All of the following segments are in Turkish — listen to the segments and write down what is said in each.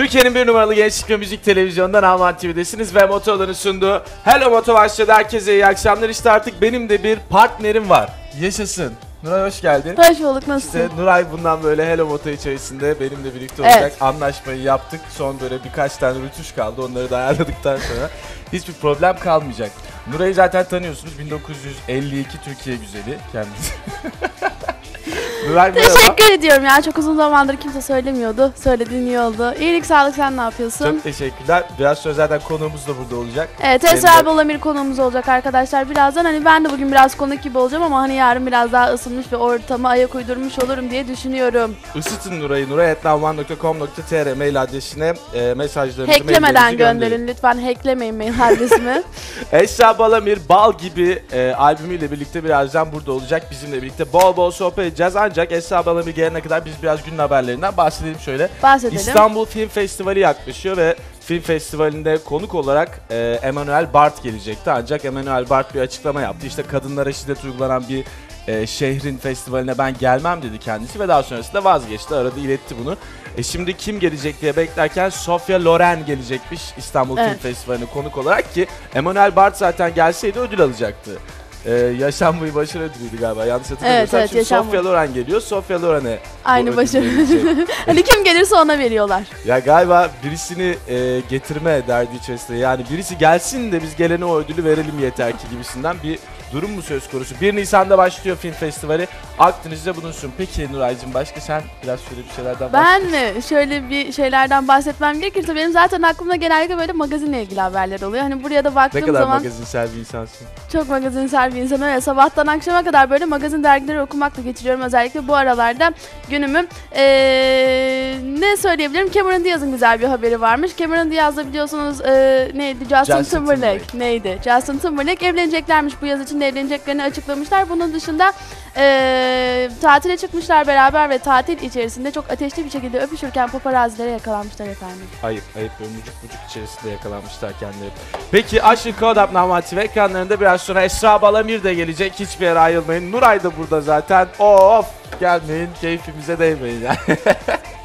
Türkiye'nin bir numaralı gençlik ve müzik televizyonundan Alman TV'desiniz ve Moto'ların sunduğu Hello Moto başladı. Herkese iyi akşamlar. İşte artık benim de bir partnerim var. Yaşasın. Nuray hoş geldin. Hoş bulduk nasılsın? İşte Nuray bundan böyle Hello Moto içerisinde benimle birlikte Evet. olacak. Anlaşmayı yaptık. Son böyle birkaç tane rütuş kaldı. Onları da ayarladıktan sonra hiçbir problem kalmayacak. Nuray'ı zaten tanıyorsunuz. 1952 Türkiye güzeli kendisi. Nuray merhaba. Teşekkür ediyorum ya çok uzun zamandır kimse söylemiyordu. Söylediğin iyi oldu. İyilik sağlık sen ne yapıyorsun? Çok teşekkürler. Biraz sonra zaten konuğumuz da burada olacak. Evet Benim Esra de- Bolamir konuğumuz olacak arkadaşlar birazdan. Hani ben de bugün biraz konuk gibi olacağım ama hani yarın biraz daha ısınmış ve ortama ayak uydurmuş olurum diye düşünüyorum. Isıtın Nuray'ı nuray.navman.com.tr mail adresine e, mesajlarınızı Hacklemeden maillerinizi gönderin lütfen hacklemeyin mail adresimi. Esra Balamir Bal gibi e, albümüyle birlikte birazdan burada olacak. Bizimle birlikte bol bol sohbet edeceğiz. Ancak Esra Balamir gelene kadar biz biraz gün haberlerinden bahsedelim şöyle. Bahsedelim. İstanbul Film Festivali yaklaşıyor ve film festivalinde konuk olarak e, Emmanuel Bart gelecekti. Ancak Emmanuel Bart bir açıklama yaptı. İşte kadınlara şiddet uygulanan bir e, şehrin festivaline ben gelmem dedi kendisi ve daha sonrasında vazgeçti. Aradı iletti bunu. E şimdi kim gelecek diye beklerken Sofia Loren gelecekmiş İstanbul Film Evet. Festivali'ne konuk olarak ki Emmanuel Bart zaten gelseydi ödül alacaktı. E, yaşam boyu başarı ödülüydü galiba yanlış hatırlamıyorsam. evet, Şimdi yaşam Sofia Loren geliyor. Sofia Loren'e Aynı başarı. hani kim gelirse ona veriyorlar. Ya galiba birisini e, getirme derdi içerisinde. Yani birisi gelsin de biz gelene o ödülü verelim yeter ki gibisinden bir durum mu söz konusu? 1 Nisan'da başlıyor film festivali. Aklınızda bulunsun. Peki Nuray'cığım başka sen biraz şöyle bir şeylerden Ben mi? Şöyle bir şeylerden bahsetmem gerekirse benim zaten aklımda genellikle böyle magazinle ilgili haberler oluyor. Hani buraya da Ne baktığım kadar zaman magazinsel bir insansın. çok magazinsel bir insanım. Evet, sabahtan akşama kadar böyle magazin dergileri okumakla geçiriyorum. Özellikle bu aralarda günümü. Ee, ne söyleyebilirim? Cameron Diaz'ın güzel bir haberi varmış. Cameron Diaz da biliyorsunuz ee, neydi? Justin, Justin Timberlake. Timberlake. Neydi? Justin Timberlake evleneceklermiş. Bu yaz için evleneceklerini açıklamışlar. Bunun dışında ee, tatile çıkmışlar beraber ve tatil içerisinde çok ateşli bir şekilde öpüşürken paparazilere yakalanmışlar efendim. Ayıp ayıp böyle mucuk mucuk içerisinde yakalanmışlar kendileri. Peki Aşkın Kodap Namatif ekranlarında biraz sonra Esra Balamir de gelecek. Hiçbir yere ayrılmayın. Nuray da burada zaten. Of gelmeyin keyfimize değmeyin yani.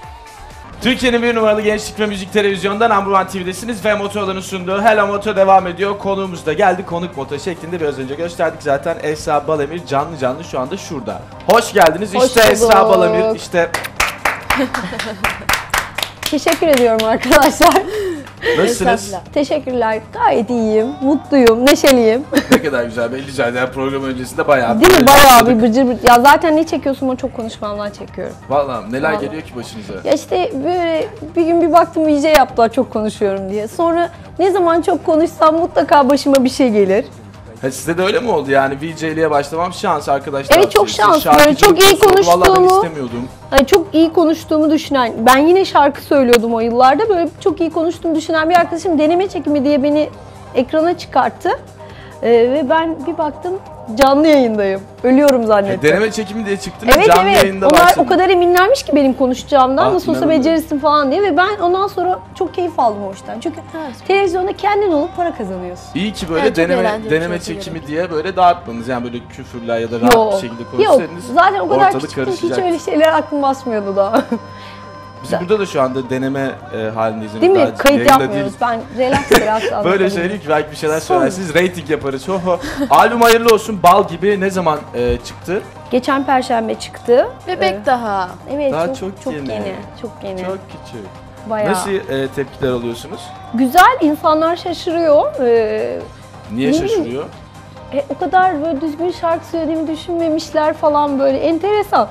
Türkiye'nin bir numaralı gençlik ve müzik televizyondan Ambulan TV'desiniz ve Moto'ların sunduğu Hello Moto devam ediyor. Konuğumuz da geldi. Konuk Moto şeklinde biraz önce gösterdik zaten. Esra Balamir canlı canlı şu anda şurada. Hoş geldiniz. Hoş işte Esra bulduk. Balamir. işte Teşekkür ediyorum arkadaşlar. Nasılsınız? Estağfurullah. Teşekkürler. Gayet iyiyim, mutluyum, neşeliyim. ne kadar güzel belli zaten program öncesinde bayağı Değil mi? Bayağı bir bıcır bıcır. Ya zaten ne çekiyorsun o çok konuşmamdan çekiyorum. Vallahi neler Vallahi. geliyor ki başınıza? Ya işte böyle bir gün bir baktım VJ yaptılar çok konuşuyorum diye. Sonra ne zaman çok konuşsam mutlaka başıma bir şey gelir. Ha, sizde de öyle mi oldu yani VJ'liğe başlamam şans arkadaşlar. Evet, çok Siz şans. şarkıcı Böyle çok iyi. Vallahi konuştuğumu- istemiyordum. Hani çok iyi konuştuğumu düşünen, ben yine şarkı söylüyordum o yıllarda. Böyle çok iyi konuştuğumu düşünen bir arkadaşım deneme çekimi diye beni ekrana çıkarttı. Ee, ve ben bir baktım canlı yayındayım. Ölüyorum E, zannettim. deneme çekimi diye çıktınız Evet canlı evet. yayında Onlar başladınız. o kadar eminlermiş ki benim konuşacağımdan Ah, nasıl olsa becerirsin falan diye ve ben ondan sonra çok keyif aldım o işten. Çünkü televizyonda kendin olup para kazanıyorsun. İyi ki böyle Evet, deneme bir deneme şey çekimi diye böyle dağıtmadınız. Yani böyle küfürler ya da rahat Yok. bir şekilde Yok. konuşsaydınız. Zaten o kadar küçüktüm ki hiç karışacak. öyle şeyler aklım basmıyordu daha. Biz burada da şu anda deneme e, halindeyiz. Değil mi? Daha Kayıt yayında yapmıyoruz. değiliz. Ben relax relax Böyle anlatabilirim. söyleyeyim ki belki bir şeyler söylersiniz. Rating yaparız. Oho. Albüm hayırlı olsun. Bal gibi ne zaman e, çıktı? Geçen perşembe çıktı. Bebek Ee, daha. Evet Daha çok, çok çok, yeni. yeni. Çok yeni. Çok küçük. Bayağı. Nasıl e, tepkiler alıyorsunuz? Güzel insanlar şaşırıyor. Ee, Niye şaşırıyor? e, o kadar böyle düzgün şarkı söylediğimi düşünmemişler falan böyle enteresan.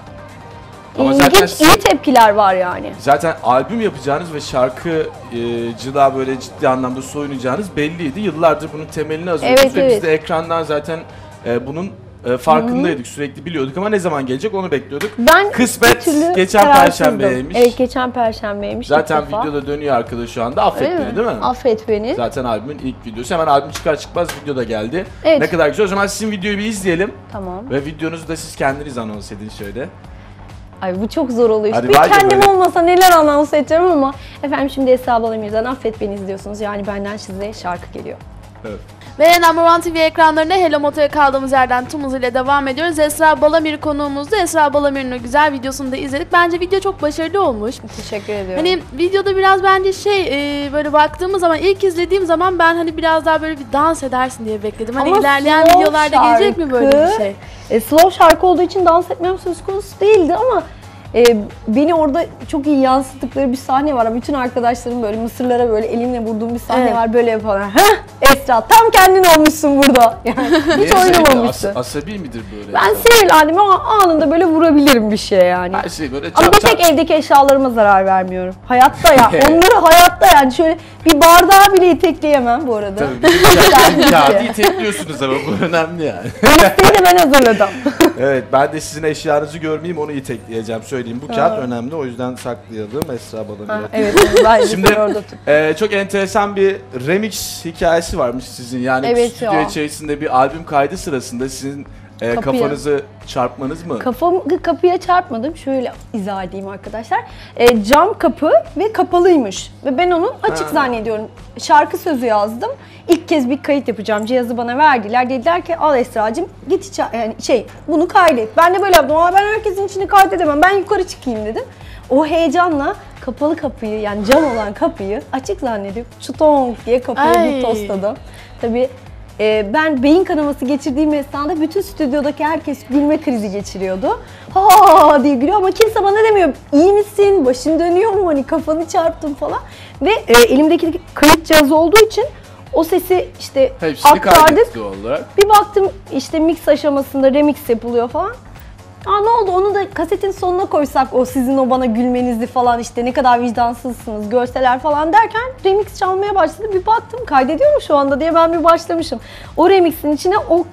Ama İlginç, zaten iyi tepkiler var yani. Zaten albüm yapacağınız ve şarkıcılığa böyle ciddi anlamda soyunacağınız belliydi. Yıllardır bunun temelini hazırlıyordunuz Evet, ve evet. biz de ekrandan zaten e, bunun e, farkındaydık. Sürekli biliyorduk ama ne zaman gelecek onu bekliyorduk. Ben Kısmet geçen. Perşembeymiş. Evet geçen perşembeymiş. Zaten videoda dönüyor arkadaş şu anda. Affet Öyle beni değil mi? Affet beni. Zaten albümün ilk videosu. Hemen albüm çıkar çıkmaz video da geldi. Evet. Ne kadar güzel. O zaman sizin videoyu bir izleyelim. Tamam. Ve videonuzu da siz kendiniz anons edin şöyle. Ay bu çok zor oluyor. Hadi İşte kendim böyle. olmasa neler anons edeceğim ama efendim şimdi Esra Balamir'den Affet Beni izliyorsunuz. Yani benden size şarkı geliyor. Evet. Ve Number One TV ekranlarında Hello Moto'ya kaldığımız yerden tüm hızıyla devam ediyoruz. Esra Balamir konuğumuzdu. Esra Balamir'in o güzel videosunu da izledik. Bence video çok başarılı olmuş. Teşekkür ediyorum. Hani videoda biraz bence şey e, böyle baktığımız zaman ilk izlediğim zaman ben hani biraz daha böyle bir dans edersin diye bekledim. Hani Ama ilerleyen videolarda gelecek mi böyle bir şarkı- şey? E, slow şarkı olduğu için dans etmem söz konusu değildi ama e, beni orada çok iyi yansıttıkları bir sahne var. Bütün arkadaşlarım böyle mısırlara böyle elimle vurduğum bir sahne Evet. var böyle falan. Heh Esra tam kendin olmuşsun burada. Yani hiç Niye sevgili? oynamamışsın. As- asabi midir böyle? Ben sinirlendim ama anında böyle vurabilirim bir şeye yani. Her şey böyle Ama çap bir çap. tek evdeki eşyalarıma zarar vermiyorum. Hayatta ya. Onları hayatta yani şöyle bir bardağı bile itekleyemem bu arada. Tabii kağıdı itekliyorsunuz ama bu önemli yani. Listeyi de ben hazırladım. evet ben de sizin eşyanızı görmeyeyim onu itekleyeceğim söyleyeyim. Bu kağıt önemli o yüzden saklayalım Esra Ha, Balamir'e. evet Şimdi- Şimdi... orada tut. Ee, çok enteresan bir remix hikayesi varmış sizin. Yani Evet stüdyo ya. içerisinde bir albüm kaydı sırasında sizin e, Kapıya. kafanızı çarpmanız mı? Kafamı kapıya çarpmadım. Şöyle izah edeyim arkadaşlar. E, cam kapı ve kapalıymış. Ve ben onu açık Ha. zannediyorum. Şarkı sözü yazdım. İlk kez bir kayıt yapacağım. Cihazı bana verdiler. Dediler ki al Esra'cığım git içe- yani şey bunu kaydet. Ben de böyle yaptım. Ama ben herkesin içini kaydedemem. Ben yukarı çıkayım dedim. O heyecanla kapalı kapıyı yani cam olan kapıyı açık zannedip çutonk diye kapıyı Ay. bir tosladım. Tabii e, ben beyin kanaması geçirdiğim esnada bütün stüdyodaki herkes gülme krizi geçiriyordu. Ha diye gülüyor ama kimse bana demiyor. İyi misin? Başın dönüyor mu? Hani kafanı çarptın falan. Ve e, elimdeki kayıt cihazı olduğu için o sesi işte Hepsini aktardık. Bir baktım işte mix aşamasında remix yapılıyor falan. Aa ne oldu onu da kasetin sonuna koysak o sizin o bana gülmenizi falan işte ne kadar vicdansızsınız görseler falan derken remix çalmaya başladı. Bir baktım kaydediyor mu şu anda diye ben bir başlamışım. O remixin içine o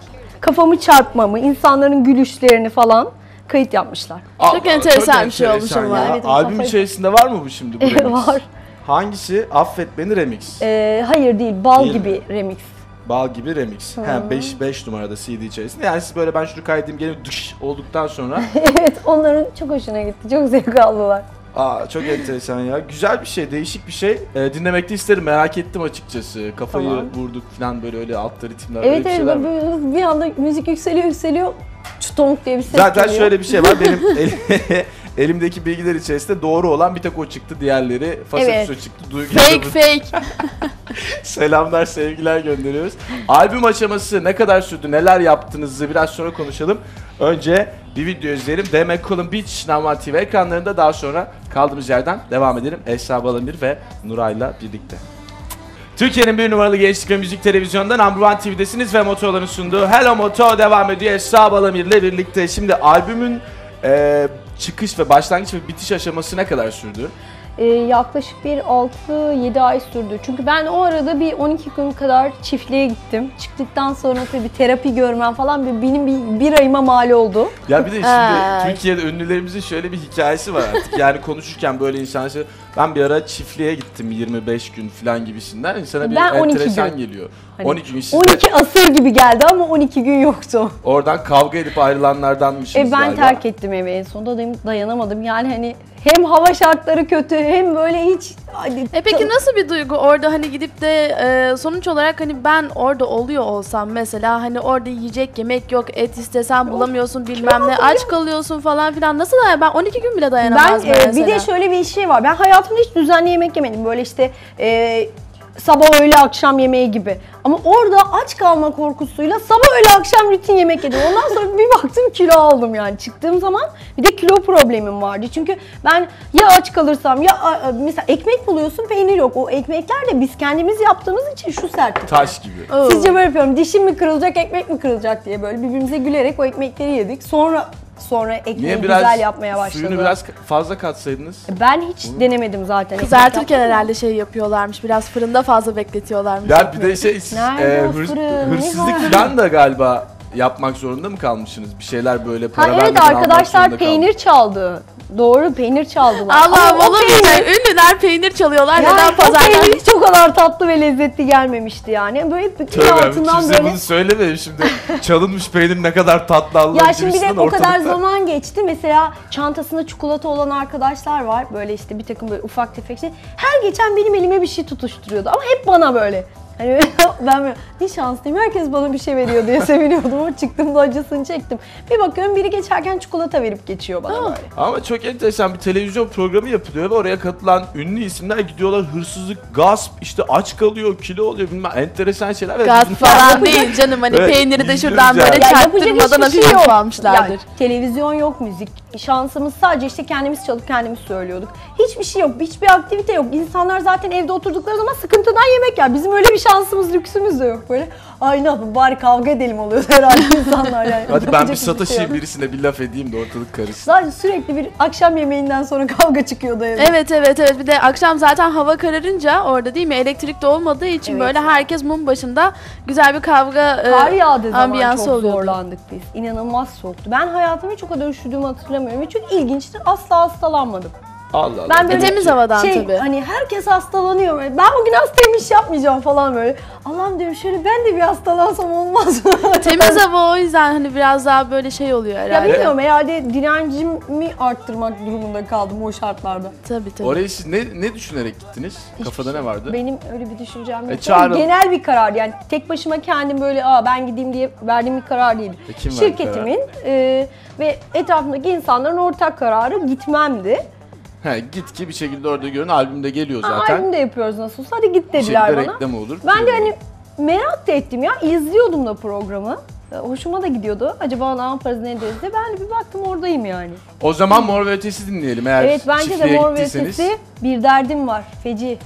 kafamı çarpmamı, insanların gülüşlerini falan kayıt yapmışlar. Çok enteresan bir şey olmuş ama. Evet, Albüm kafayı- içerisinde var mı bu şimdi bu remix? Var. Hangisi? Affet Beni Remix. Ee, hayır değil, bal Değil gibi mi? remix. Bal gibi remix. Hem 5 5 numarada CD içerisinde. Yani siz böyle ben şunu kaydedeyim gelip dış olduktan sonra evet, onların çok hoşuna gitti. Çok zevk aldılar. aa çok enteresan ya. Güzel bir şey, değişik bir şey. Ee, dinlemek de isterim. Merak ettim açıkçası. Kafayı Tamam. vurduk falan böyle öyle altta ritimler öyle Evet bir evet şeyler böyle bir anda müzik yükseliyor yükseliyor. Çutonk diye bir ses Zaten geliyor. şöyle bir şey var. Benim elimdeki bilgiler içerisinde doğru olan bir tek o çıktı. Diğerleri Evet. fasafiso çıktı. Duygu Fake fake. Selamlar, sevgiler gönderiyoruz. Albüm aşaması ne kadar sürdü, neler yaptığınızı biraz sonra konuşalım. Önce bir video izleyelim. DM Colin Beach, Naman TV ekranlarında daha sonra kaldığımız yerden devam edelim. Esra Balamir ve Nuray'la birlikte. Türkiye'nin bir numaralı gençlik ve müzik televizyonunda Number One TV'desiniz ve Moto'ların sunduğu Hello Moto devam ediyor. Esra Balamir'le birlikte. Şimdi albümün e, çıkış ve başlangıç ve bitiş aşaması ne kadar sürdü? Ee, yaklaşık bir 6-7 ay sürdü. Çünkü ben o arada bir 12 gün kadar çiftliğe gittim. Çıktıktan sonra tabii terapi görmem falan bir, benim bir, bir ayıma mal oldu. Ya bir de şimdi. Türkiye'de ünlülerimizin şöyle bir hikayesi var artık. Yani konuşurken böyle insan şey- ben bir ara çiftliğe gittim 25 gün falan gibisinden. İnsana bir Ben 12 enteresan geliyor. Hani 12 gün siz de 12 asır gibi geldi ama 12 gün yoktu. oradan kavga edip ayrılanlardanmışsınız E ben galiba. terk ettim evi en sonunda dayanamadım. Yani hani hem hava şartları kötü hem böyle hiç hani E peki nasıl bir duygu orada hani gidip de e, sonuç olarak hani ben orada oluyor olsam mesela hani orada yiyecek yemek yok et istesen bulamıyorsun bilmem ne aç kalıyorsun falan filan nasıl dayan ben 12 gün bile Ben dayanamazdım e, mesela. bir de şöyle bir şey var. Ben hayatımda hiç düzenli yemek yemedim. Böyle işte e, sabah öğle akşam yemeği gibi. Ama orada aç kalma korkusuyla sabah öğle akşam rutin yemek yedim. Ondan sonra bir baktım kilo aldım yani. Çıktığım zaman bir de kilo problemim vardı. Çünkü ben ya aç kalırsam ya mesela ekmek buluyorsun peynir yok. O ekmekler de biz kendimiz yaptığımız için şu sertlik. Taş gibi. Sizce böyle yapıyorum. Dişim mi kırılacak, ekmek mi kırılacak diye böyle birbirimize gülerek o ekmekleri yedik. Sonra sonra ekmeği Niye biraz güzel yapmaya başladı. suyunu biraz fazla katsaydınız? Ben hiç denemedim zaten. Kızartırken Ekmek herhalde şey yapıyorlarmış biraz fırında fazla bekletiyorlarmış. Ya bir de şey Nerede e, o hırs- fırın? hırsızlık var? falan da galiba yapmak zorunda mı kalmışsınız? Bir şeyler böyle para Ha evet vermeden almak arkadaşlar zorunda peynir çaldı. Doğru peynir çaldılar. Allah'ım Ama o peynir- Ünlüler peynir çalıyorlar Yani neden o pazardan? peynir hiç o kadar tatlı ve lezzetli gelmemişti yani. Böyle bütün Tövbe altından kimse böyle... bunu söylemeyin şimdi. Çalınmış peynir ne kadar tatlı Allah Ya şimdi bir de o kadar zaman geçti. Mesela çantasında çikolata olan arkadaşlar var. Böyle işte bir takım böyle ufak tefek şey. Her geçen benim elime bir şey tutuşturuyordu. Ama hep bana böyle. Hani ben böyle, ne şanslıyım herkes bana bir şey veriyor diye seviniyordum ama çıktığımda acısını çektim. Bir bakıyorum biri geçerken çikolata verip geçiyor bana böyle. Ama çok enteresan bir televizyon programı yapılıyor ve oraya katılan ünlü isimler gidiyorlar hırsızlık, gasp, işte aç kalıyor, kilo oluyor bilmem enteresan şeyler. ve Gaz bizim- falan değil canım hani Evet, peyniri de şuradan böyle Ya çaktırmadan hiçbir hafif yok. almışlardır. Ya, televizyon yok, müzik. Şansımız sadece işte kendimiz çalıp kendimiz söylüyorduk. Hiçbir şey yok, hiçbir aktivite yok. İnsanlar zaten evde oturdukları zaman sıkıntıdan yemek yer. Bizim öyle bir şansımız, lüksümüz de yok böyle. Ay ne yapayım bari kavga edelim oluyor herhalde insanlar yani. Hadi ben bir sataşayım şey birisine bir laf edeyim de ortalık karışsın. Sadece sürekli bir akşam yemeğinden sonra kavga çıkıyordu evde. Evet evet evet bir de akşam zaten hava kararınca orada değil mi elektrik de olmadığı için Evet. böyle herkes mum başında güzel bir kavga e, Kar yağdığı zaman çok oluyordu. zorlandık biz. İnanılmaz soğuktu. Ben hayatımda çok kadar üşüdüğümü hatırlamıyorum. Ve çok ilginçtir. Asla hastalanmadım. Allah Allah. Ben böyle temiz havadan şey, tabii. Hani herkes hastalanıyor. Böyle. Ben bugün hastayım iş yapmayacağım falan böyle. Allah'ım diyorum şöyle ben de bir hastalansam olmaz mı? Temiz hava o yüzden hani biraz daha böyle şey oluyor ya herhalde. bilmiyorum herhalde direncimi arttırmak durumunda kaldım o şartlarda. Tabii tabii. Oraya siz ne, ne düşünerek gittiniz? Kafada ne vardı? Benim öyle bir düşüncem yok. E, çağırın. Genel bir karar yani tek başıma kendim böyle aa ben gideyim diye verdiğim bir karar değil. E, kim Şirketimin e, ve etrafımdaki insanların ortak kararı gitmemdi. He, git ki bir şekilde orada görün albümde geliyor Aa, zaten. Albüm de yapıyoruz nasıl olsa hadi git dediler şekilde bana. reklam olur. Ben de hani merak da ettim ya. izliyordum da programı. E, Hoşuma da gidiyordu. Acaba ne yaparız ne ederiz diye. Ben de bir baktım oradayım yani. O zaman Mor ve Ötesi dinleyelim eğer evet bence de çiftliğe Mor ve gittiyseniz. Ötesi bir derdim var. Feci.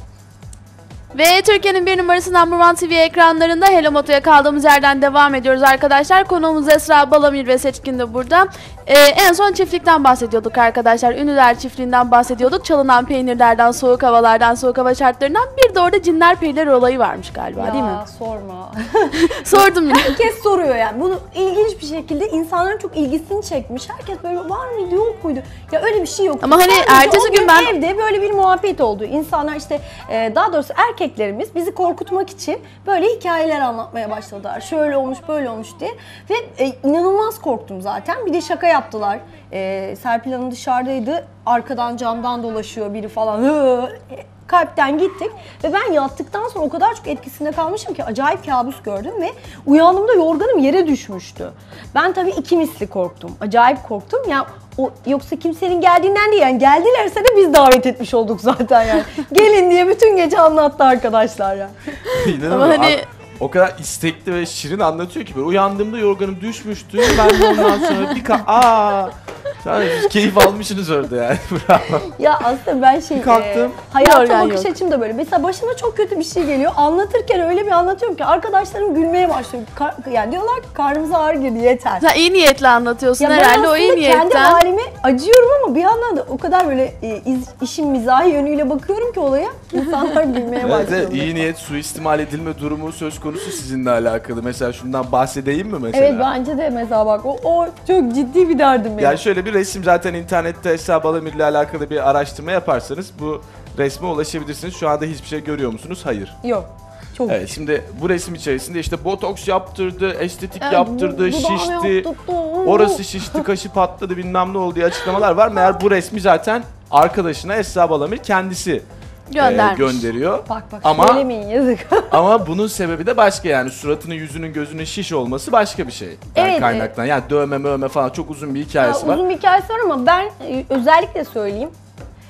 Ve Türkiye'nin bir numarası Number One TV ekranlarında Hello Moto'ya kaldığımız yerden devam ediyoruz arkadaşlar. Konuğumuz Esra Balamir ve Seçkin de burada. Ee, en son çiftlikten bahsediyorduk arkadaşlar. Ünlüler çiftliğinden bahsediyorduk. Çalınan peynirlerden, soğuk havalardan, soğuk hava şartlarından. Bir de orada cinler periler olayı varmış galiba değil mi? Ya sorma. Sordum yine. Herkes soruyor yani. Bunu ilginç bir şekilde insanların çok ilgisini çekmiş. Herkes böyle var mıydı yok muydu? Ya öyle bir şey yok. Ama hani Sadece ertesi o gün ben- evde böyle bir muhabbet oldu. İnsanlar işte e, daha doğrusu erkeklerimiz bizi korkutmak için böyle hikayeler anlatmaya başladılar. Şöyle olmuş böyle olmuş diye. Ve e, inanılmaz korktum zaten. Bir de şaka yaptılar. E, Serpil Hanım dışarıdaydı. Arkadan camdan dolaşıyor biri falan. E, kalpten gittik ve ben yattıktan sonra o kadar çok etkisinde kalmışım ki acayip kabus gördüm ve uyandığımda yorganım yere düşmüştü. Ben tabii iki misli korktum. Acayip korktum. Ya o yoksa kimsenin geldiğinden değil yani geldilerse de biz davet etmiş olduk zaten yani. Gelin diye bütün gece anlattı arkadaşlar ya. İnanamıyorum. Ama hani- o kadar istekli ve şirin anlatıyor ki böyle uyandığımda yorganım düşmüştü. Ben de ondan sonra bir ka... Aa! Siz keyif almışsınız orada yani. Bravo. Ya aslında ben şey Kalktım. e, hayata bakış yok. açım da böyle. Mesela başıma çok kötü bir şey geliyor. Anlatırken öyle bir anlatıyorum ki arkadaşlarım gülmeye başlıyor. Kar- yani diyorlar ki karnımıza ağır girdi yeter. Sen iyi niyetle anlatıyorsun Ya herhalde o iyi aslında kendi niyetten. halime acıyorum ama bir yandan da o kadar böyle e, iz- işin mizahi yönüyle bakıyorum ki olaya insanlar gülmeye Evet, başlıyor. evet, iyi niyet suistimal edilme durumu söz konusu sizinle alakalı. Mesela şundan bahsedeyim mi mesela? Evet bence de mesela bak o, o çok ciddi bir derdim benim. Yani şöyle bir resim zaten internette Esra Balamir ile alakalı bir araştırma yaparsanız bu resme ulaşabilirsiniz. Şu anda hiçbir şey görüyor musunuz? Hayır. Yok. Çok. Evet şimdi bu resim içerisinde işte botoks yaptırdı, estetik Yani yaptırdı, bu- şişti. yaptırdı. Orası şişti, kaşı patladı bilmem ne oldu diye açıklamalar var. Meğer bu resmi zaten arkadaşına Esra Balamir kendisi e, Göndermiş. gönderiyor. Bak bak Ama- söylemeyin yazık. Ama bunun sebebi de başka yani suratının, yüzünün, gözünün şiş olması başka bir şey. Evet, kaynaktan. Yani dövme mövme falan çok uzun bir Ya, hikayesi var. uzun bir hikayesi var ama ben e, özellikle söyleyeyim.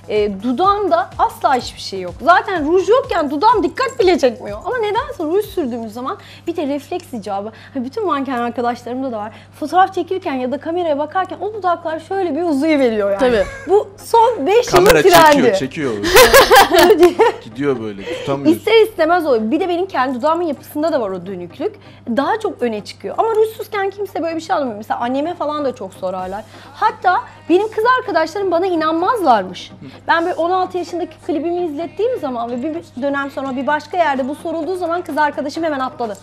E, dudağımda asla hiçbir şey yok. Zaten ruj yokken dudağım dikkat bile çekmiyor. Ama nedense ruj sürdüğümüz zaman bir de refleks icabı. Hani bütün manken arkadaşlarımda da var. Fotoğraf çekirken ya da kameraya bakarken o dudaklar şöyle bir uzuyu veriyor yani. Tabii. Bu son 5 yılın Kamera trendi. çekiyor, çekiyor. Gidiyor böyle, tutamıyorsun. İster istemez oluyor. Bir de benim kendi dudağımın yapısında da var o dönüklük. Daha çok öne çıkıyor. Ama rujsuzken kimse böyle bir şey anlamıyor. Mesela anneme falan da çok sorarlar. Hatta benim kız arkadaşlarım bana inanmazlarmış. Ben böyle 16 yaşındaki klibimi izlettiğim zaman ve bir dönem sonra bir başka yerde bu sorulduğu zaman kız arkadaşım hemen atladı.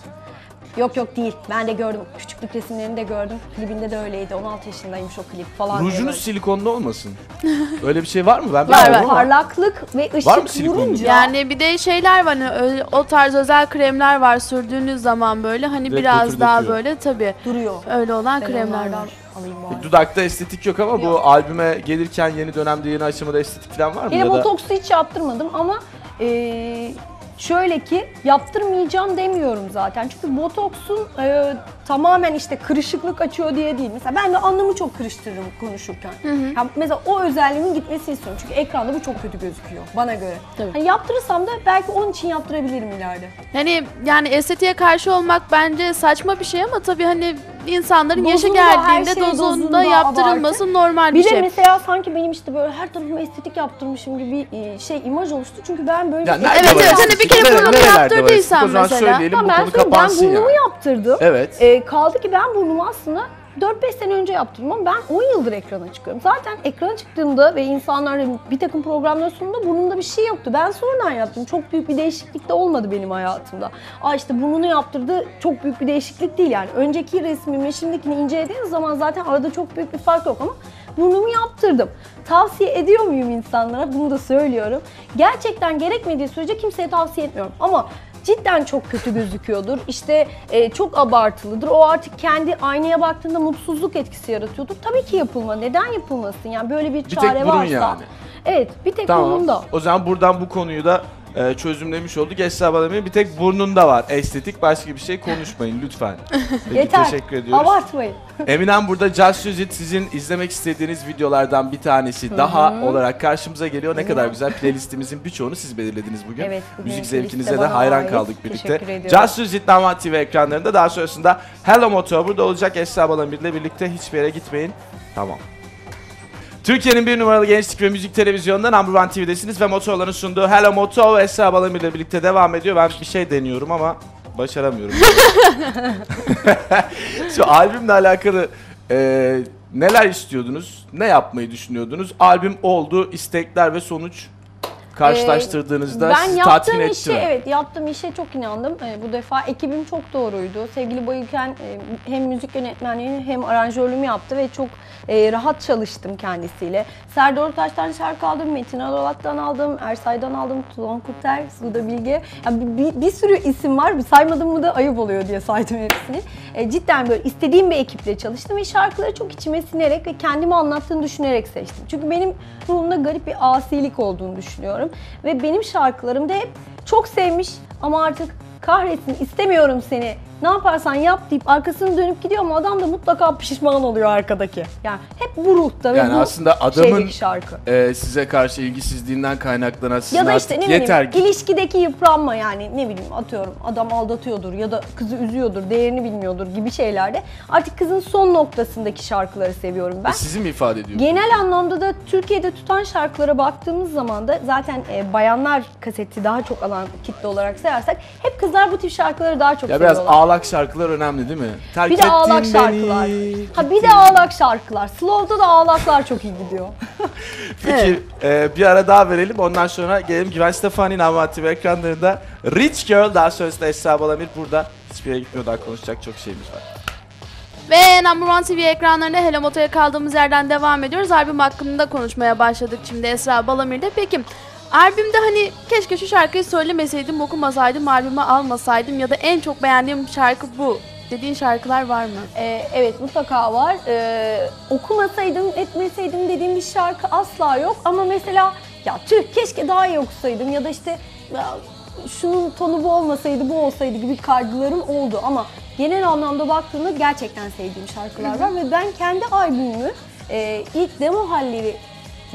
Yok yok değil. Ben de gördüm. Küçüklük resimlerini de gördüm. Klibinde de öyleydi. 16 yaşındaymış o klip falan. diye Rujunuz silikonlu olmasın. Öyle bir şey var mı? Ben Var, bilmiyorum var. Parlaklık ve Var mı ışık silikonlu? vurunca. Yani bir de şeyler var hani ö- o tarz özel kremler var sürdüğünüz zaman böyle hani Direkt biraz daha böyle tabii duruyor. öyle olan Ben kremler onlardan var. Alayım bari. Dudakta estetik yok ama bu Yok. albüme gelirken yeni dönemde yeni aşamada estetik falan var mı? Yine ya da botoksu hiç yaptırmadım ama eee, Şöyle ki yaptırmayacağım demiyorum zaten. Çünkü botoksun e, tamamen işte kırışıklık açıyor diye değil. Mesela ben de anlamı çok kırıştırırım konuşurken. Ya mesela o özelliğimin gitmesini istiyorum. Çünkü ekranda bu çok kötü gözüküyor bana göre. Tabii. Hani yaptırırsam da belki onun için yaptırabilirim ileride. Hani yani estetiğe karşı olmak bence saçma bir şey ama tabii hani insanların yaşı Dozunda, her geldiğinde şey dozunda, dozunda, yaptırılması normal bir, Bir de şey. mesela sanki benim işte böyle her tarafıma estetik yaptırmışım gibi bir e, şey imaj oluştu. Çünkü ben böyle Ya bir- Evet, evet, hani bir kere var yaptırdıysan mesela. söyleyelim Tamam, bu ben konu söyleyeyim, ben kapansın burnumu yani. yaptırdım. Evet. E, kaldı ki ben burnumu aslında 4-5 sene önce yaptırdım ama ben 10 yıldır ekrana çıkıyorum. Zaten ekrana çıktığımda ve insanlar bir takım programlar sunduğunda burnumda bir şey yoktu. Ben sonradan yaptım. Çok büyük bir değişiklik de olmadı benim hayatımda. Aa işte burnunu yaptırdı çok büyük bir değişiklik değil yani. Önceki resmimle şimdikini incelediğiniz zaman zaten arada çok büyük bir fark yok ama burnumu yaptırdım. Tavsiye ediyor muyum insanlara? Bunu da söylüyorum. Gerçekten gerekmediği sürece kimseye tavsiye etmiyorum. Ama cidden çok kötü gözüküyordur. İşte e, çok abartılıdır. O artık kendi aynaya baktığında mutsuzluk etkisi yaratıyordur. Tabii ki yapılma. Neden yapılmasın? Yani böyle bir tek çare burun varsa. yani. Evet, bir tek Tamam. burnunda. O zaman buradan bu konuyu da e, çözümlemiş olduk. Esra Balamir'in bir tek burnunda var estetik. Başka bir şey konuşmayın lütfen. Peki, Yeter. Teşekkür ediyoruz. Abartmayın. Eminem burada Just Use It sizin izlemek istediğiniz videolardan bir tanesi daha olarak karşımıza geliyor. Ne kadar güzel playlistimizin birçoğunu siz belirlediniz bugün. Evet, bugün Müzik playlist de zevkinize de bana hayran ait. kaldık birlikte. Teşekkür ediyorum. Just Use It TV ekranlarında daha sonrasında Hello Moto burada olacak Esra Balamir ile birlikte hiçbir yere gitmeyin. Tamam. Türkiye'nin bir numaralı gençlik ve müzik televizyonunda Number One TV'desiniz ve Motorların sunduğu Hello Moto ve Esra Balamir ile birlikte devam ediyor. Ben bir şey deniyorum ama başaramıyorum. Şu albümle alakalı e, neler istiyordunuz? Ne yapmayı düşünüyordunuz? Albüm oldu, istekler ve sonuç karşılaştırdığınızda Ee, ben sizi yaptığım tatmin etti işe, mi? evet yaptığım işe çok inandım. Ee, bu defa ekibim çok doğruydu. Sevgili Bayıken e, hem müzik yönetmenliğini hem aranjörlüğümü yaptı ve çok e, rahat çalıştım kendisiyle. Serdar Ortaç'tan şarkı aldım, Metin Aralat'tan aldım, Ersay'dan aldım, Tuzan Kurter, Suda Bilge. Yani bir, bir, sürü isim var. Saymadım mı da ayıp oluyor diye saydım hepsini. E, cidden böyle istediğim bir ekiple çalıştım ve şarkıları çok içime sinerek ve kendimi anlattığını düşünerek seçtim. Çünkü benim ruhumda garip bir asilik olduğunu düşünüyorum. Ve benim şarkılarımda hep çok sevmiş. Ama artık kahretsin istemiyorum seni ne yaparsan yap deyip arkasını dönüp gidiyor ama adam da mutlaka pişman oluyor arkadaki. Yani hep bu ruhta ve Yani bu aslında adamın şarkı. e, size karşı ilgisizliğinden kaynaklanan sizin Ya da işte ne yeter ki ilişkideki yıpranma yani ne bileyim atıyorum adam aldatıyordur ya da kızı üzüyordur değerini bilmiyordur gibi şeylerde artık kızın son noktasındaki şarkıları seviyorum ben. E, sizi mi ifade ediyor? Genel anlamda da Türkiye'de tutan şarkılara baktığımız zaman da zaten e, bayanlar kaseti daha çok alan kitle olarak sayarsak hep kızlar bu tip şarkıları daha çok Ya biraz seviyorlar. Ağlak şarkılar önemli değil mi? Terk bir de ağlak ettin şarkılar. beni, Ha bir de ağlak şarkılar. Slow'da da ağlaklar çok iyi gidiyor. Peki e, bir ara daha verelim ondan sonra gelelim Gwen Stefani Nama TV ekranlarında Rich Girl daha sonrasında Esra Balamir burada hiçbir yere gitmiyor daha konuşacak çok şeyimiz var. Ve Number One TV ekranlarında Hello Moto'ya kaldığımız yerden devam ediyoruz. Albüm hakkında konuşmaya başladık şimdi Esra Balamir'de. Peki albümde hani keşke şu şarkıyı söylemeseydim, okumasaydım, albümü almasaydım ya da en çok beğendiğim şarkı bu dediğin şarkılar var mı? Ee, evet mutlaka var. Ee, okumasaydım, etmeseydim dediğim bir şarkı asla yok. Ama mesela ya tüh keşke daha iyi okusaydım ya da işte ya, şunun tonu bu olmasaydı bu olsaydı gibi kaygılarım oldu. Ama genel anlamda baktığımda gerçekten sevdiğim şarkılar var. Ve ben kendi albümümü e, ilk demo halleri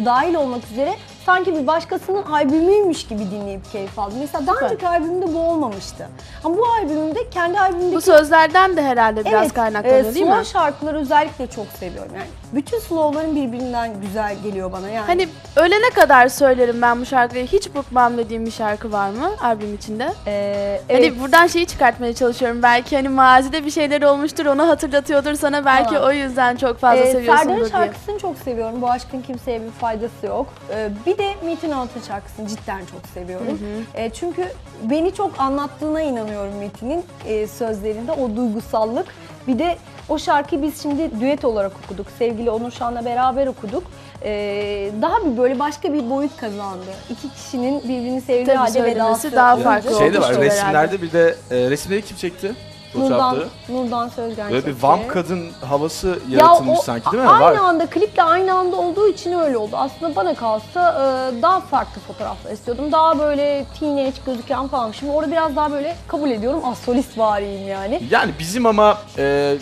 dahil olmak üzere sanki bir başkasının albümüymüş gibi dinleyip keyif aldım. Mesela daha önceki albümümde bu olmamıştı. Ama bu albümümde kendi albümümdeki Bu sözlerden de herhalde biraz Evet, kaynaklanıyor e, değil slow mi? şarkıları özellikle çok seviyorum. Yani bütün slowların birbirinden güzel geliyor bana yani. Hani ölene kadar söylerim ben bu şarkıyı. Hiç bıkmam dediğim bir şarkı var mı albüm içinde? Ee, evet. Hani buradan şeyi çıkartmaya çalışıyorum. Belki hani mazide bir şeyler olmuştur, onu hatırlatıyordur sana. Belki Tamam. o yüzden çok fazla Ee, seviyorsundur Serdar'ın şarkısını çok seviyorum. Bu aşkın kimseye bir faydası yok. Ee, bir de Metin Altın şarkısını cidden çok seviyorum. Ee, çünkü beni çok anlattığına inanıyorum Metin'in e, sözlerinde o duygusallık. Bir de o şarkıyı biz şimdi düet olarak okuduk. Sevgili Onur Şan'la beraber okuduk. Ee, daha bir böyle başka bir boyut kazandı. İki kişinin birbirini sevdiği Tabii halde söylemesi vedası. daha farklı Şey de var olmuştur herhalde. resimlerde bir de e, resimleri kim çekti? Nurdan. Nurdan Sözgen Böyle bir çekti. vamp kadın havası Ya yaratılmış o sanki değil mi? aynı Var. anda kliple aynı anda olduğu için öyle oldu. Aslında bana kalsa e, daha farklı fotoğraflar istiyordum. Daha böyle teenage gözüken falan. Şimdi orada biraz daha böyle kabul ediyorum asolist variyim yani. Yani bizim ama e,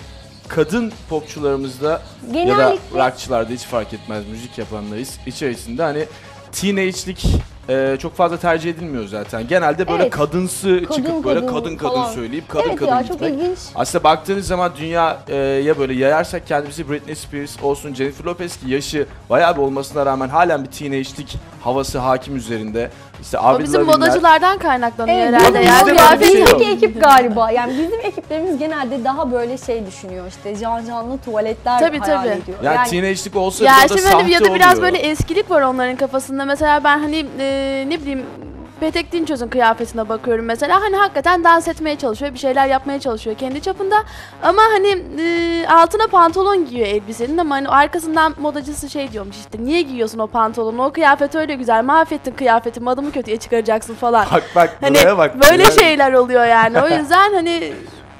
kadın popçularımızda ya da Genellikle rockçılarda hiç fark etmez müzik yapanlar iç- içerisinde hani teenage'lik e, çok fazla tercih edilmiyor zaten. Genelde böyle Evet. kadınsı Kadın çıkıp böyle kadın kadın kadın falan. söyleyip kadın evet kadın ya gitmek. çok ilginç. Aslında baktığınız zaman dünyaya böyle yayarsak kendimizi Britney Spears olsun, Jennifer Lopez ki yaşı bayağı bir olmasına rağmen halen bir teenage'lik havası hakim üzerinde. İşte O Avril bizim Lavigne'ler- modacılardan kaynaklanıyor Evet, herhalde. bizim- Yani bizde böyle bir şey yok. Bizdeki ekip galiba. Yani bizim ekiplerimiz genelde daha böyle şey düşünüyor işte can canlı tuvaletler Tabii, hayal tabii. ediyor. Yani, teenage'lik olsa Ya da şimdi sahte hani ya da biraz oluyor. böyle eskilik var onların kafasında. Mesela ben hani e, ne bileyim Petek Dinçöz'ün kıyafetine bakıyorum mesela. Hani hakikaten dans etmeye çalışıyor, bir şeyler yapmaya çalışıyor kendi çapında. Ama hani e, altına pantolon giyiyor elbisenin ama hani arkasından modacısı şey diyormuş işte niye giyiyorsun o pantolonu? O kıyafet öyle güzel. Mahvettin kıyafetimi, adımı kötüye çıkaracaksın falan. Bak bak Hani buraya bak. böyle buraya. şeyler oluyor yani. O yüzden hani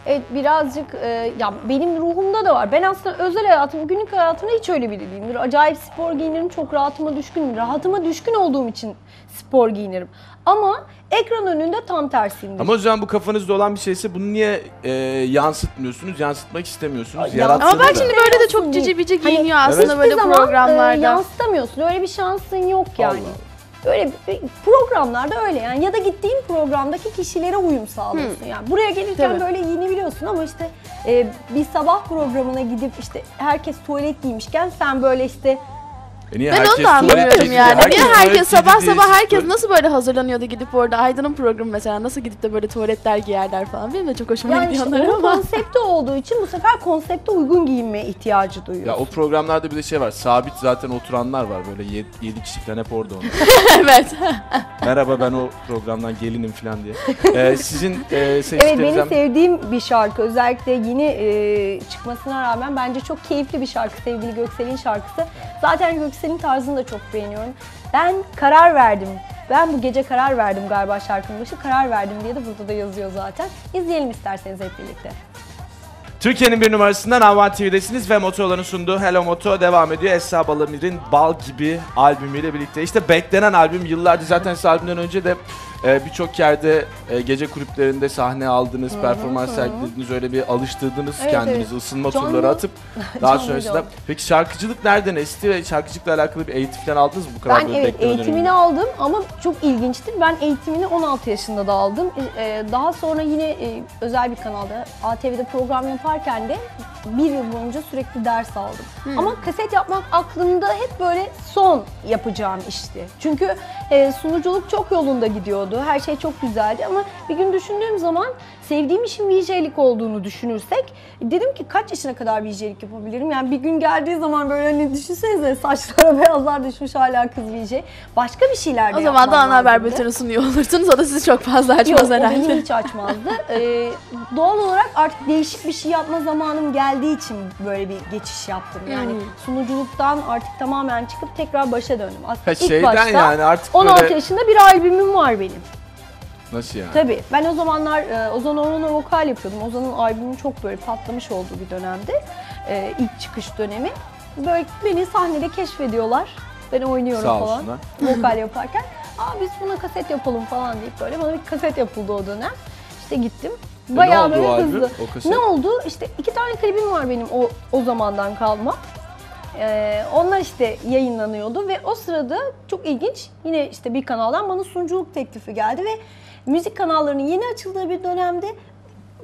Evet birazcık e, ya benim ruhumda da var. Ben aslında özel hayatım, günlük hayatımda hiç öyle biri değilimdir. Acayip spor giyinirim, çok rahatıma düşkünüm. Rahatıma düşkün olduğum için spor giyinirim. Ama ekran önünde tam tersiyimdir. Ama o zaman bu kafanızda olan bir şeyse bunu niye e, yansıtmıyorsunuz, yansıtmak istemiyorsunuz? Ay, Yaratsanız ama bak da. şimdi böyle de çok Hani- cici bici hani giyiniyor aslında Evet. böyle Hiçbir zaman, e, programlarda. yansıtamıyorsun. Öyle bir şansın yok yani. Allah. Öyle bir- programlarda öyle yani ya da gittiğin programdaki kişilere uyum sağlıyorsun yani. Buraya gelirken Tabii. böyle giyinebiliyorsun ama işte e, bir sabah programına gidip işte herkes tuvalet giymişken sen böyle işte E niye Ben herkes onu da anlamıyorum yani. Niye herkes sabah sabah herkes nasıl böyle hazırlanıyordu gidip orada Aydın'ın programı mesela nasıl gidip de böyle tuvaletler giyerler falan benim de çok hoşuma yani gidiyor işte ama. konsepti olduğu için bu sefer konsepte uygun giyinmeye ihtiyacı duyuyor. Ya o programlarda bir de şey var. Sabit zaten oturanlar var böyle 7 kişi falan hep orada onlar. evet. Merhaba ben o programdan gelinim falan diye. Ee, sizin e, Evet seçtiklerinizden... benim sevdiğim bir şarkı. Özellikle yeni e, çıkmasına rağmen bence çok keyifli bir şarkı. Sevgili Göksel'in şarkısı. Zaten Göksel'in tarzını da çok beğeniyorum. Ben karar verdim. Ben bu gece karar verdim galiba şarkının başı. Karar verdim diye de burada da yazıyor zaten. İzleyelim isterseniz hep birlikte. Türkiye'nin bir numarasından Avan TV'desiniz ve Motoro'ların sunduğu Hello Moto devam ediyor. Esra Balamir'in Bal Gibi albümüyle birlikte. İşte beklenen albüm yıllardır zaten albümden önce de e, birçok yerde e, gece kulüplerinde sahne aldınız, performans sergilediniz, öyle bir alıştırdınız Evet, kendinizi evet. ısınma Canlı- turları atıp daha Canlı sonrasında. canlı. Peki şarkıcılık nereden esti ve şarkıcılıkla alakalı bir eğitim falan aldınız mı bu kadar Ben böyle evet beklemeden eğitimini önce? aldım ama çok ilginçtir. Ben eğitimini 16 yaşında da aldım. Ee, Daha sonra yine e, özel bir kanalda ATV'de program yaparken de bir yıl boyunca sürekli ders aldım. Ama kaset yapmak aklımda hep böyle son yapacağım işti. Çünkü e, sunuculuk çok yolunda gidiyordu. Her şey çok güzeldi ama bir gün düşündüğüm zaman sevdiğim işin VJ'lik olduğunu düşünürsek dedim ki kaç yaşına kadar VJ'lik yapabilirim? Yani bir gün geldiği zaman böyle hani düşünsenize saçlara beyazlar düşmüş hala kız VJ. Başka bir şeyler de O zaman da ana haber bülteni sunuyor olursunuz. O da sizi çok fazla Yok açmaz o herhalde. beni hiç açmazdı. Ee, doğal olarak artık değişik bir şey yapma zamanım geldiği için böyle bir geçiş yaptım. Yani Hmm. sunuculuktan artık tamamen çıkıp tekrar başa döndüm. Aslında Ha, ilk şeyden başta yani artık 16 böyle... yaşında bir albümüm var benim. Nasıl yani? Tabii ben o zamanlar e, Ozan Orhan'a vokal yapıyordum. Ozan'ın albümü çok böyle patlamış olduğu bir dönemde. E, ilk çıkış dönemi. Böyle beni sahnede keşfediyorlar. Ben oynuyorum Sağ falan. olsunlar. Vokal yaparken. Aa biz buna kaset yapalım falan deyip böyle bana bir kaset yapıldı o dönem. İşte gittim. E, ne Bayağı oldu böyle albüm, hızlı. o kaset? Ne oldu? İşte iki tane klibim var benim o, o zamandan kalma. Ee, onlar işte yayınlanıyordu ve o sırada çok ilginç yine işte bir kanaldan bana sunuculuk teklifi geldi ve müzik kanallarının yeni açıldığı bir dönemde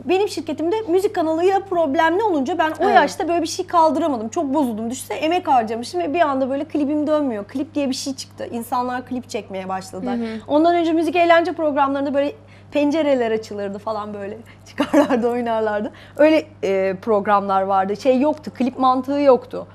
benim şirketimde müzik kanalıyla problemli olunca ben o Evet. yaşta böyle bir şey kaldıramadım. Çok bozuldum. Düşünsene emek harcamışım ve bir anda böyle klibim dönmüyor. Klip diye bir şey çıktı. İnsanlar klip çekmeye başladılar. Ondan önce müzik eğlence programlarında böyle pencereler açılırdı falan böyle. Çıkarlardı, oynarlardı. Öyle e, programlar vardı. Şey yoktu, klip mantığı yoktu.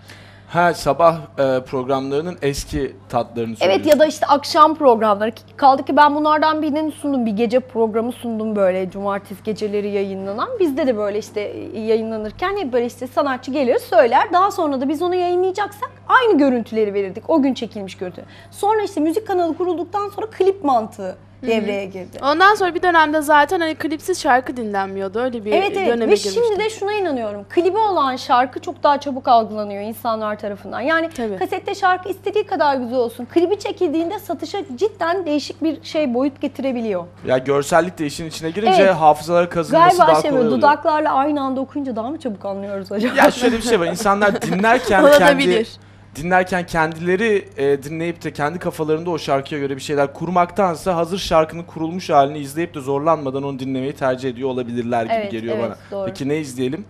Ha sabah e, programlarının eski tatlarını Evet söylüyorsun. ya da işte akşam programları. Kaldı ki ben bunlardan birini sundum. Bir gece programı sundum böyle cumartesi geceleri yayınlanan. Bizde de böyle işte yayınlanırken hep böyle işte sanatçı gelir söyler. Daha sonra da biz onu yayınlayacaksak Aynı görüntüleri verirdik. O gün çekilmiş görüntü. Sonra işte müzik kanalı kurulduktan sonra klip mantığı devreye girdi. Ondan sonra bir dönemde zaten hani klipsiz şarkı dinlenmiyordu. Öyle bir Evet evet döneme ve şimdi de şuna inanıyorum. Klibi olan şarkı çok daha çabuk algılanıyor insanlar tarafından. Yani Tabii. kasette şarkı istediği kadar güzel olsun. Klibi çekildiğinde satışa cidden değişik bir şey boyut getirebiliyor. Ya görsellik de işin içine girince Evet. hafızalara kazınması Galiba daha şey kolay böyle oluyor. dudaklarla aynı anda okuyunca daha mı çabuk anlıyoruz acaba? Ya şöyle bir şey var. İnsanlar dinlerken Olabilir. kendi dinlerken kendileri e, dinleyip de kendi kafalarında o şarkıya göre bir şeyler kurmaktansa hazır şarkının kurulmuş halini izleyip de zorlanmadan onu dinlemeyi tercih ediyor olabilirler gibi Evet, geliyor evet, bana. doğru. Peki ne izleyelim?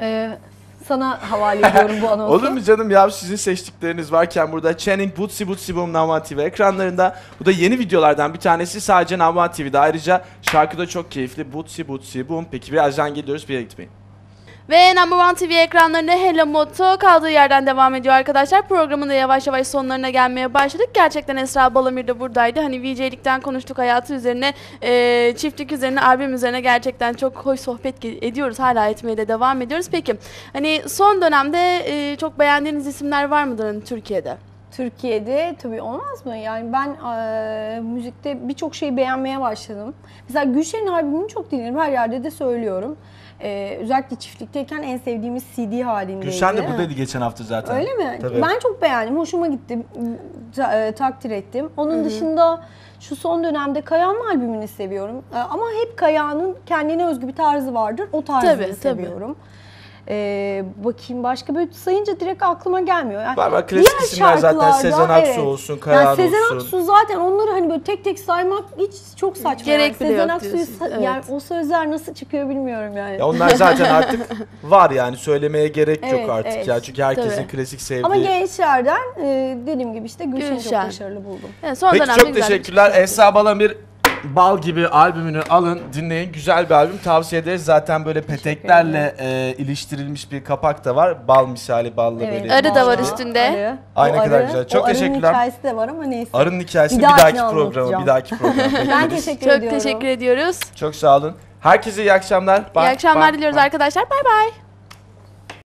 Ee, sana havale ediyorum bu anonsu. Olur mu canım ya sizin seçtikleriniz varken burada Channing Bootsy Bootsy Boom Nama TV ekranlarında. Bu da yeni videolardan bir tanesi sadece Nama TV'de. Ayrıca şarkı da çok keyifli. Bootsy Bootsy Boom. Peki birazdan geliyoruz bir yere gitmeyin. Ve Number One TV ekranlarında Hello Moto kaldığı yerden devam ediyor arkadaşlar. Programın da yavaş yavaş sonlarına gelmeye başladık. Gerçekten Esra Balamir de buradaydı. Hani VJ'likten konuştuk hayatı üzerine, e, çiftlik üzerine, albüm üzerine gerçekten çok hoş sohbet ediyoruz. Hala etmeye de devam ediyoruz. Peki hani son dönemde e, çok beğendiğiniz isimler var mıdır hani Türkiye'de? Türkiye'de tabii olmaz mı? Yani ben eee, müzikte birçok şeyi beğenmeye başladım. Mesela Gülşen'in albümünü çok dinlerim. Her yerde de söylüyorum. Eee, özellikle çiftlikteyken en sevdiğimiz CD halindeydi. Gülşen de buradaydı geçen hafta zaten. Öyle mi? Tabii. Ben çok beğendim. Hoşuma gitti. Ta- e, takdir ettim. Onun dışında şu son dönemde Kaya'nın albümünü seviyorum. E, ama hep Kaya'nın kendine özgü bir tarzı vardır. O tarzı Tabii, tabii. seviyorum. E, bakayım başka böyle sayınca direkt aklıma gelmiyor. Yani Var var klasik diğer isimler zaten Sezen Aksu evet. olsun, Yani Kayahan Sezen olsun. Aksu zaten onları hani böyle tek tek saymak hiç çok saçma. Gerek yani. Sezen yok Aksu'yu evet. yani o sözler nasıl çıkıyor bilmiyorum yani. Ya onlar zaten artık var yani söylemeye gerek yok Evet, artık evet. ya çünkü herkesin Tabii. klasik sevdiği. Ama gençlerden e, dediğim gibi işte Gülşen'i çok Gülşen. başarılı buldum. Evet, son Peki çok teşekkürler. Esra Balamir Bal gibi albümünü alın, dinleyin. Güzel bir albüm tavsiye ederiz. Zaten böyle peteklerle e, iliştirilmiş bir kapak da var. Bal misali balla böyle. Arı da var ilişkili. üstünde. Arı. Ay, O ne kadar arı, güzel. Çok o arının teşekkürler. hikayesi de var ama neyse. Arının hikayesini Bir bir, dahakine dahaki programa, anlatacağım. bir dahaki programa Ben teşekkür Çok ediyorum. teşekkür ediyoruz. Çok sağ olun. Herkese iyi akşamlar. İyi Bye, akşamlar bye, diliyoruz bye. arkadaşlar. Bay bay.